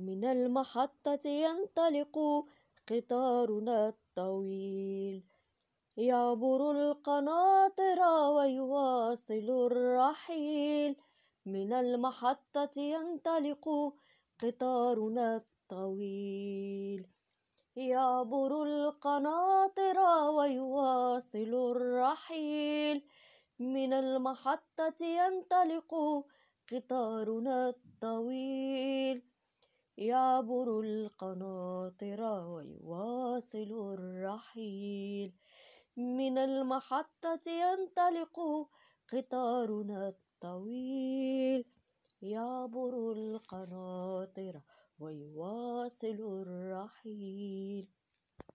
من المحطة ينطلق قطارنا الطويل. يعبر القناطر ويواصل الرحيل. من المحطة ينطلق قطارنا الطويل. يعبر القناطر ويواصل الرحيل. من المحطة ينطلق قطارنا الطويل. يعبر القناطر ويواصل الرحيل. من المحطة ينطلق قطارنا الطويل. يعبر القناطر ويواصل الرحيل.